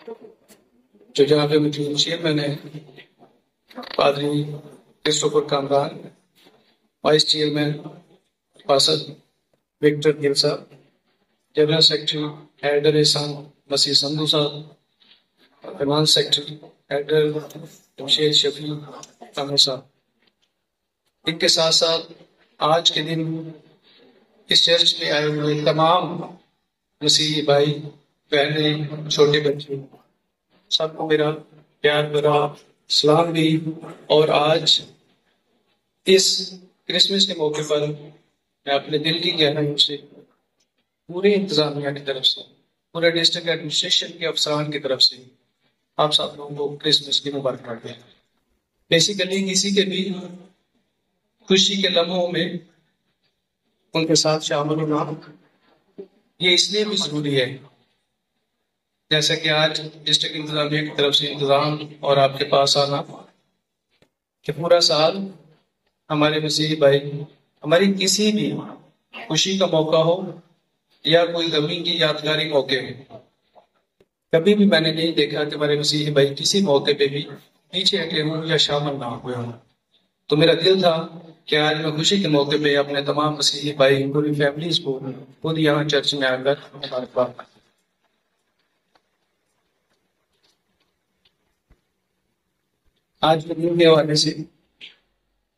जो पे मौजूद चेयरमैन है पादरी क्रिस्टोफर कामरान, वाइस चेयरमैन पासद विक्टर गिल साहब, जनरल सेक्रेटरी एडर एहसान मसीह संधू साहब finance secretary adder Jamshed Shafi कामर साहब। इनके साथ साथ आज के दिन इस चर्च में आए हुए तमाम मसीही भाई बहने छोटे बच्चे, सबको मेरा प्यार भरा सलाम भी और आज इस क्रिसमस के मौके पर मैं अपने दिल की गहराइयों से पूरे इंतजामिया की तरफ़ से, पूरे डिस्ट्रिक्ट एडमिनिस्ट्रेशन के अफसरान की तरफ़ से आप सब लोगों को क्रिसमस की मुबारकबाद दें बेसिकली किसी के भी खुशी के लम्हों में उनके साथ शामिल होना, ये इसलिए भी ज़रूरी है जैसा कि आज डिस्ट्रिक्ट इंतजामिया की तरफ़ से इंतज़ाम और आपके पास आना। कि पूरा साल हमारे मसीही भाई, हमारी किसी भी खुशी का मौका हो या कोई गमी की यादगारी मौके हो। कभी भी मैंने नहीं देखा कि हमारे मसीही भाई किसी मौके पे भी पीछे हटे हों या शामिल ना हुए हों। तो मेरा दिल था कि आज मैं खुशी के मौके पे अपने तमाम मसीही भाई, पूरी फैमिलीज़ को खुद यहाँ चर्च में आकर मुबारकबाद आज दिन के हवाले से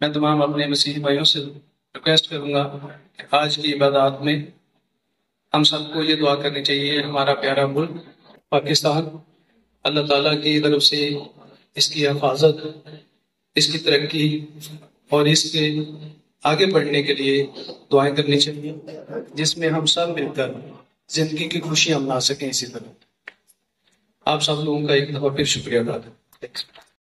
मैं तमाम अपने मसीह भाइयों से रिक्वेस्ट करूँगा कि आज की इबादत में हम सबको ये दुआ करनी चाहिए, हमारा प्यारा मुल्क पाकिस्तान, अल्लाह ताला की तरफ़ से इसकी हिफाजत, इसकी तरक्की और इसके आगे बढ़ने के लिए दुआएँ करनी चाहिए, जिसमें हम सब मिलकर ज़िंदगी की खुशी हम ला सकें इसी तरह। आप सब लोगों का एक दफ़ा फिर शुक्रिया अदा